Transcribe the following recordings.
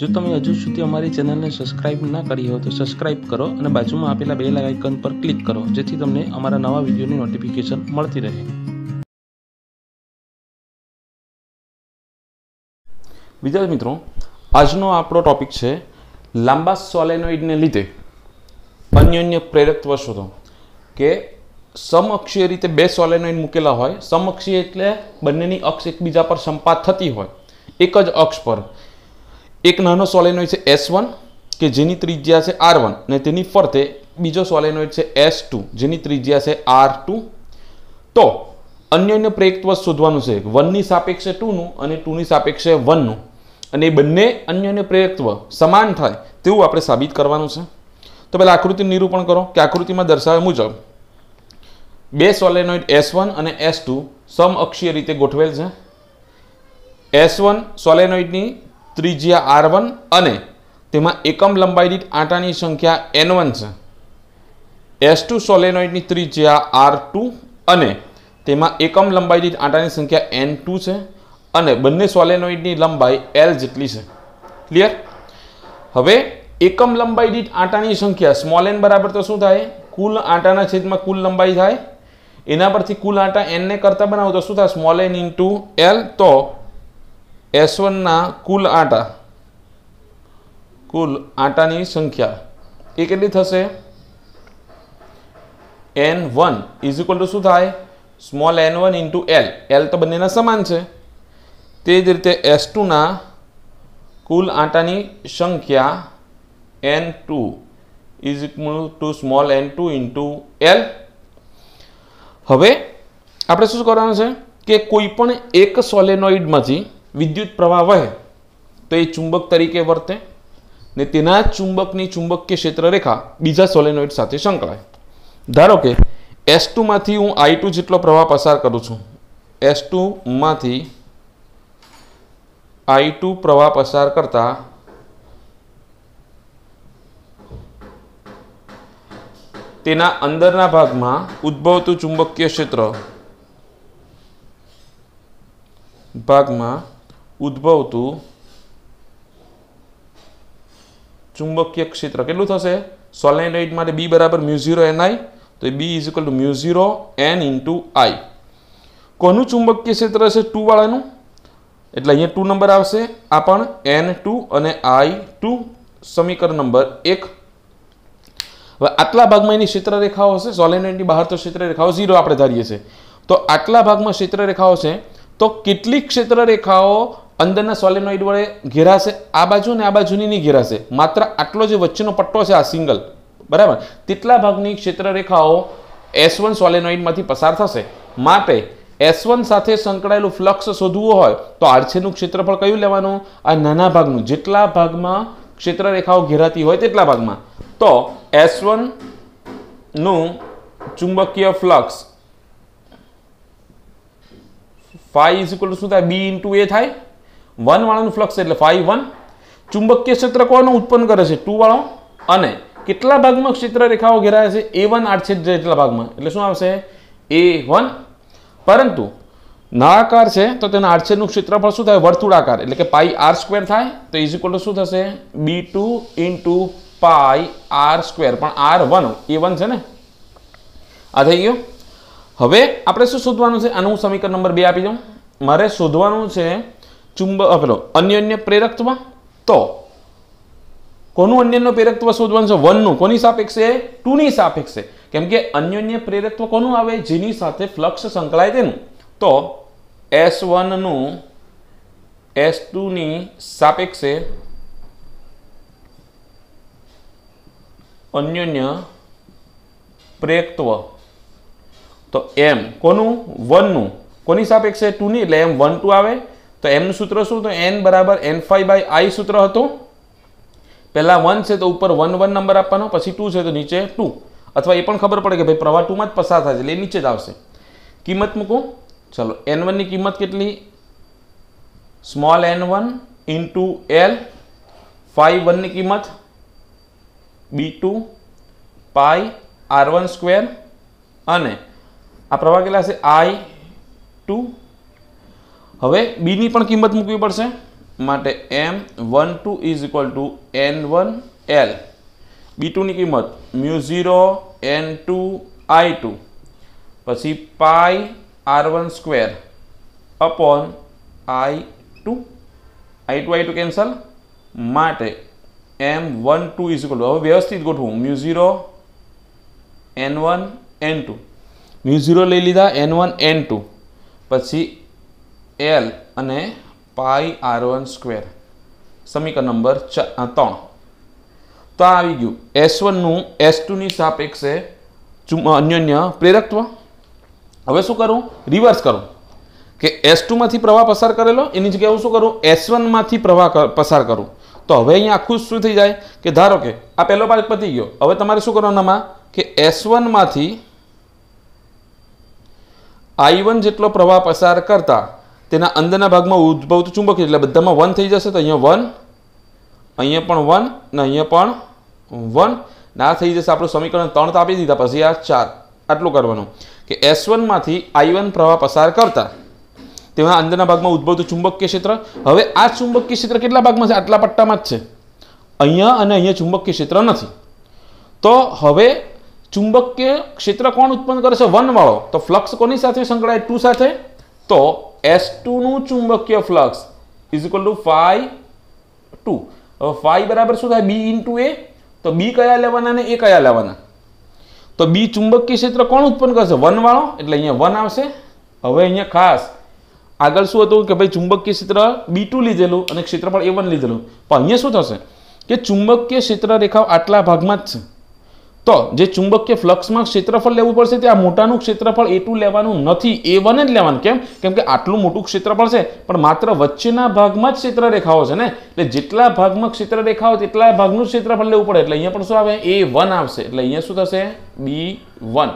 જો તમે હજુ સુધી અમારી ચેનલને સબસ્ક્રાઇબ ના કરી હોય તો સબસ્ક્રાઇબ કરો અને બાજુમાં આપેલા બેલ આઇકન પર ક્લિક કરો, જેથી તમને અમારા નવા વિડીયોની નોટિફિકેશન મળતી રહે. વિદ્યાર્થી મિત્રો, આજનો આપણો ટોપિક છે લાંબા સોલેનોઇડને લીધે અન્યોન્ય પ્રેરકત્વ શોધો કે સમઅક્ષીય રીતે બે સોલેનોઇડ મૂકેલા હોય સમઅક્ષીય એટલે બંનેની અક્ષ એકબીજા પર સંપાત થતી હોય. એક જ અક્ષ પર. એક નાનો સોલેનોઇડ છે એસ વન કે જેની ત્રિજ્યા છે આર વન. અને તેની ફરતે બીજો સોલેનોઇડ છે એસ ટુ, જેની ત્રિજ્યા છે આર ટુ. તો અન્યોન્ય પ્રેક્તવ શોધવાનું છે વનની સાપેક્ષે ટુનું અને ટુની સાપેક્ષે વનનું. અને એ બંને અન્યોન્ય પ્રેરકત્વ સમાન થાય તેવું આપણે સાબિત કરવાનું છે. તો પહેલાં આકૃતિનું નિરૂપણ કરો કે આકૃતિમાં દર્શાવ્યા મુજબ બે સોલેનોઇડ એસ વન અને એસ ટુ સમઅક્ષીય રીતે ગોઠવેલ છે. એસ વન સોલેનોઇડની ત્રિજ્યા આર વન અને તેમાં એકમ લંબાઈ દીઠ આંટાની સંખ્યા એન વન છે. એસ ટુ સોલેનોઇડની ત્રિજ્યા આર ટુ અને તેમાં એકમ લંબાઈ દીઠ આંટાની સંખ્યા એન ટુ છે અને બંને સોલેનોઇડની લંબાઈ એલ જેટલી છે. ક્લિયર હવે એકમ લંબાઈ દીઠ આંટાની સંખ્યા સ્મોલ એન બરાબર તો શું થાય? કુલ આંટાના છેદમાં કુલ લંબાઈ થાય. એના પરથી કુલ આંટા એનને કરતા બનાવો તો શું થાય? સ્મોલ એન ઇન્ટુ એલ તો એસ વનના કુલ આટા, કુલ આંટાની સંખ્યા, એ કેટલી થશે? N one is equal to શું થાય? Small N one into L L તો બંનેના સમાન છે. તે જ રીતે એસ ટુના કુલ આટાની સંખ્યા N two is equal to small N two into L હવે આપણે શું કરવાનું છે? કે કોઈ પણ એક સોલેનોઇડમાંથી વિદ્યુત પ્રવાહ વહે, તો એ ચુંબક તરીકે વર્તે ને તેના ચુંબકની ચુંબકીય ક્ષેત્ર રેખા બીજા સોલેનોઇડ સાથે સંકળાય. ધારો કે એસ ટુમાંથી હું આઈ ટુ જેટલો પ્રવાહ પસાર કરું છું એસ ટુમાંથી આઈ ટુ પ્રવાહ પસાર કરતા તેના અંદરના ભાગમાં ઉદ્ભવતું ચુંબકીય ક્ષેત્ર ભાગમાં ઉદ્ભવતું ચુંબકીય ક્ષેત્ર કેટલું થશે સોલેનોઇડ માટે બી બરાબર મ્યુઝીરો એન આઈ તો એ B is equal to mu zero N into I કોનું ચુંબકીય ક્ષેત્ર છે ટુ વાળાનું એટલે અહીંયા ટુ નંબર આવશે. આ પણ એન ટુ અને આઈ ટુ સમીકરણ નંબર એક. હવે આટલા ભાગમાં એની ક્ષેત્ર રેખાઓ હશે સોલેનોઇડની બહાર તો ક્ષેત્ર રેખાઓ ઝીરો આપણે ધારીએ છીએ. તો આટલા ભાગમાં ક્ષેત્ર રેખાઓ છે, તો કેટલી ક્ષેત્ર રેખાઓ અંદરના સોલેનોઇડ વડે ઘેરાશે, આ બાજુ ને આ બાજુની નહીં ઘેરાશે. માત્ર આટલો જે વચ્ચેનો પટ્ટો છે આ સિંગલ બરાબર? તેટલા ભાગની ક્ષેત્ર રેખાઓ એસ વન સોલેનોઇડમાંથી પસાર થશે. માટે એસ વન સાથે સંકળાયેલું ફ્લક્સ શોધવું હોય, તો આરછેનું ક્ષેત્રફળ કયું લેવાનું? આ નાના ભાગનું. જેટલા ભાગમાં ક્ષેત્ર રેખાઓ ઘેરાતી હોય તેટલા ભાગમાં. તો એસનું ચુંબકીય ફ્લક્સ ફાઈ ઇઝ શું થાય? બી ઇન્ટુ એ થાય? વન વાળાનું ફ્લક્સ એટલે ફાઈ વન ચુંબકીય ક્ષેત્ર કોનો ઉત્પન્ન કરે છે? ટુ વાળો. અને કેટલા ભાગમાં ક્ષેત્ર રેખાઓ ઘેરાય છે? એ વન આડછેદ જેટલા ભાગમાં. એટલે શું આવશે? એ વન પરંતુ નળાકાર છે તો તેના આડછેદનું ક્ષેત્રફળ શું થાય? વર્તુળાકાર. એટલે કે પાઈ આર સ્ક્વેર થાય તો ઇઝ ઇક્વલ ટુ શું થશે? B two into pi R square પણ આર વન એ વન છે ને? આ થઈ ગયું. હવે આપણે શું શોધવાનું છે? આનું હું સમીકરણ નંબર બે આપી દઉં. મારે શોધવાનું છે ચુંબ પેલો, અન્યોન્ય પ્રેરકત્વ? તો, કોનું અન્યન્ય પ્રેરકત્વ શોધવાનું છે? વનનું. કોની સાપેક્ષે? ટુની સાપેક્ષે. કેમ કે અન્યોન્ય પ્રેરકત્વ કોનું આવે? જેની સાથે ફ્લક્સ સંકળાય તેનું. તો, એસ વનનું, એસ ટુની સાપેક્ષે અન્યોન્ય પ્રેરકત્વ. તો એમ, કોનું? વનનું. કોની સાપેક્ષે? ટુની. એટલે એમ વન ટુ આવે. તો એમનું સૂત્ર શું તો એન બરાબર એન ફાઈ બાય આઈ સૂત્ર હતું. પહેલાં વન છે તો ઉપર વન વન નંબર આપવાનો, પછી ટુ છે તો નીચે ટુ અથવા એ પણ ખબર પડે કે ભાઈ પ્રવાહ ટુમાં જ પસાર થાય છે, એટલે નીચે જ આવશે. કિંમત મૂકું. ચલો એન વનની કિંમત કેટલી? Small N one into L phi વનની કિંમત. B two pi R one square અને આ પ્રવાહ કેટલા છે આઈ ટુ હવે બીની પણ કિંમત મૂકવી પડશે. માટે M one two is equal to N one L B ટુની કિંમત mu zero N two I two પછી pi R one square upon I two I two I two cancel માટે M one two is equal હવે વ્યવસ્થિત ગોઠવું. Mu zero N one N two mu zero લઈ લીધા N one N two પછી L અને pi R one square સમીકરણ નંબર ત્રણ. તો આ આવી ગયું. એસ વનનું એસ ટુની સાપેક્ષે અન્યન્ય પ્રેરકત્વ. હવે શું કરું? રિવર્સ કરું. કે એસ ટુમાંથી પ્રવાહ પસાર કરેલો, એની જગ્યાએ હું શું કરું? એસ વનમાંથી પ્રવાહ પસાર કરું. તો હવે અહીંયા આખું શું થઈ જાય? કે ધારો કે આ પહેલો પાર્ટ પતી ગયો. હવે તમારે શું કરવાનું આમાં? કે એસ વનમાંથી આઈ વન જેટલો પ્રવાહ પસાર કરતા તેના અંદરના ભાગમાં ઉદ્ભવતું ચુંબક એટલે બધામાં વન થઈ જશે તો અહીંયા વન અહીંયા પણ વન ને અહીંયા પણ વન ના થઈ જશે આપણું સમીકરણ ત્રણ તો આપી દીધા, પછી આ ચાર. આટલું કરવાનું. કે એસ વનમાંથી આઈ વન પ્રવાહ પસાર કરતા તેમાં અંદરના ભાગમાં ઉદ્ભવતું ચુંબકીય ક્ષેત્ર. હવે આ ચુંબકીય ક્ષેત્ર કેટલા ભાગમાં છે? આટલા પટ્ટામાં જ છે. અહીંયા અને અહીંયા ચુંબકીય ક્ષેત્ર નથી. તો હવે ચુંબકીય ક્ષેત્ર કોણ ઉત્પન્ન કરે છે વનવાળો તો ફ્લક્સ કોની સાથે સંકળાય? ટુ સાથે. તો એસનું ચુંબકીય flux is equal to phi two phi બરાબર શું થાય? બી ઇન્ટુ એ તો બી કયા લેવાના ને એ કયા લેવાના? તો બી ચુંબકીય ક્ષેત્ર કોણ ઉત્પન્ન કરશે? વન વાળો? એટલે અહીંયા વન આવશે. હવે અહીંયા ખાસ આગળ શું હતું કે ભાઈ ચુંબકીય ક્ષેત્ર બી લીધેલું અને ક્ષેત્રફળ એ વન લીધેલું. પણ અહીંયા શું થશે? કે ચુંબકીય ક્ષેત્ર રેખાઓ આટલા ભાગમાં જ છે. તો જે ચુંબકીય ફ્લક્સમાં ક્ષેત્રફળ લેવું પડશે તે આ મોટાનું ક્ષેત્રફળ એટલું લેવાનું નથી. એ વન જ લેવાનું. કેમ? કેમ કે આટલું મોટું ક્ષેત્રફળ છે, પણ માત્ર વચ્ચેના ભાગમાં જ ક્ષેત્ર રેખાઓ છે ને? એટલે જેટલા ભાગમાં ક્ષેત્ર રેખાઓ તેટલા ભાગનું ક્ષેત્રફળ લેવું પડે. એટલે અહીંયા પણ શું આવે? એ વન આવશે. એટલે અહીંયા શું થશે? બી વન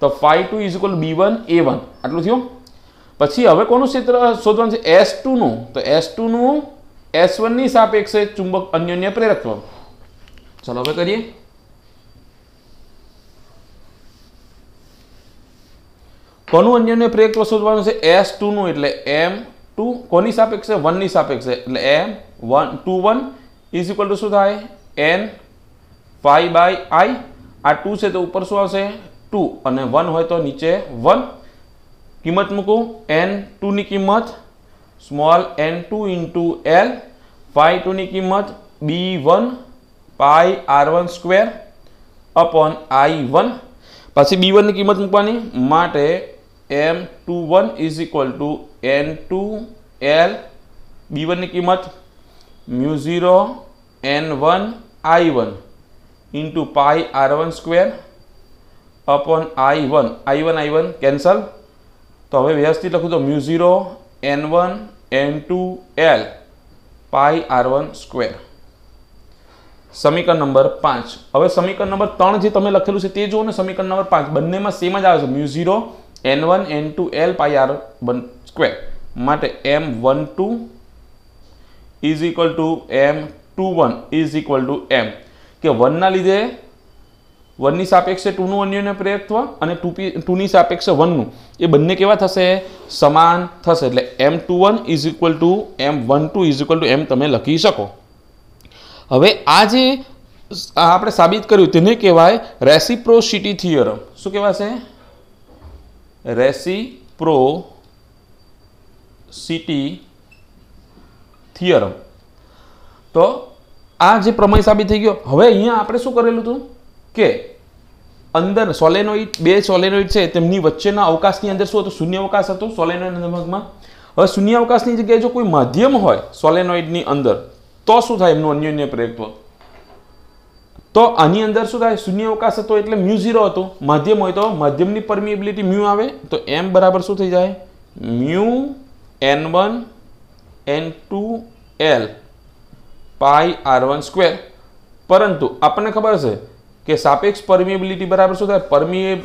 તો phi two is equal B one A one આટલું થયું? પછી હવે કોનું ક્ષેત્ર શોધવાનું છે? એસ ટુનું તો એસ ટુનું એસ વનની સાપેક્ષે ચુંબક અન્યોન્ય પ્રેરકત્વ ચાલો હવે કરીએ. કોનું અન્યને પ્રેરકત્વ શોધવાનું છે? એસ ટુનું એટલે એમ ટુ કોની સાપેક્ષે? વનની સાપેક્ષે. એટલે M one two one is equal to શું થાય? એન ફાઈ બાય આઈ આ ટુ છે તો ઉપર શું આવશે? ટુ અને વન હોય તો નીચે વન કિંમત મૂકું. એન ટુની કિંમત small N two into L phi ટુની કિંમત B one pi R one square upon I one પછી બી વનની કિંમત મૂકવાની. માટે M two one is equal to N two L B વનની કિંમત mu zero N one I one into pi R one square upon I one I one I one cancel તો હવે વ્યવસ્થિત લખું તો mu zero N one N two L pi R one square સમીકરણ નંબર પાંચ. હવે સમીકરણ નંબર ત્રણ જે તમે લખેલું છે તે જુઓ ને સમીકરણ નંબર પાંચ બંનેમાં સેમ જ આવે છે. Mu zero N one N two L pi r one square માટે M one two is equal to M two one is equal to M કે વનના લીધે વનની સાપેક્ષે ટુનું અન્યને પ્રેરકત્વ અને ટુ પી ટુની સાપેક્ષે વનનું એ બંને કેવા થશે? સમાન થશે. એટલે M two one is equal to M one two is equal to M તમે લખી શકો. હવે આ જે આપણે સાબિત કર્યું તેને કહેવાય રેસિપ્રોસિટી થિયરમ શું કહેવાશે? Reciprocity theorem. તો આ જે પ્રમેય સાબિત થઈ ગયો, હવે અહીંયા આપણે શું કરેલું હતું? કે અંદર સોલેનોઇડ, બે સોલેનોઇડ છે, તેમની વચ્ચેના અવકાશની અંદર શું હતું? શૂન્ય અવકાશ હતો, સોલેનોઇડના ભાગમાં હવે શૂન્યાવકાશની જગ્યાએ જો કોઈ માધ્યમ હોય સોલેનોઇડની અંદર, તો શું થાય? એમનું અન્યોન્ય પ્રેરકત્વ તો આની અંદર શું થાય? શૂન્ય અવકાશ હતો એટલે મ્યુ ઝીરો હતું. માધ્યમ હોય તો માધ્યમની પરમિએબિલિટી મ્યુ આવે, તો એમ બરાબર શું થઈ જાય? Mu N one N two L pi r one square. પરંતુ આપણને ખબર છે કે સાપેક્ષ પરમિએબિલિટી બરાબર શું થાય? પરમિએ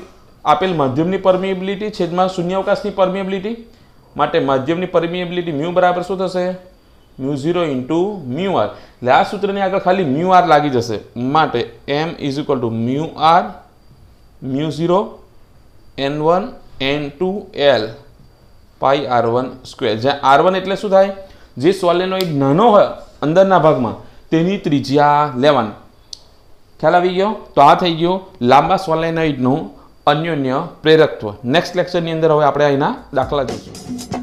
આપેલ માધ્યમની પરમિએબિલિટી છેદમાં શૂન્ય અવકાશની પરમિએબિલિટી. માટે માધ્યમની પરમિએબિલિટી મ્યુ બરાબર શું થશે? Mu zero into mu r. એટલે આ સૂત્રની આગળ ખાલી મ્યુ આર લાગી જશે. માટે M is equal to mu r, mu zero, N one, N two, L, pi r one square. જ્યાં આર વન એટલે શું થાય? જે સોલેનોઇડ નાનો હોય અંદરના ભાગમાં, તેની ત્રિજ્યા લેવાની. ખ્યાલ આવી ગયો? તો આ થઈ ગયો લાંબા સોલેનોઇડનું અન્યોન્ય પ્રેરકત્વ. નેક્સ્ટ લેક્ચરની અંદર હવે આપણે અહીંના દાખલા જોઈશું.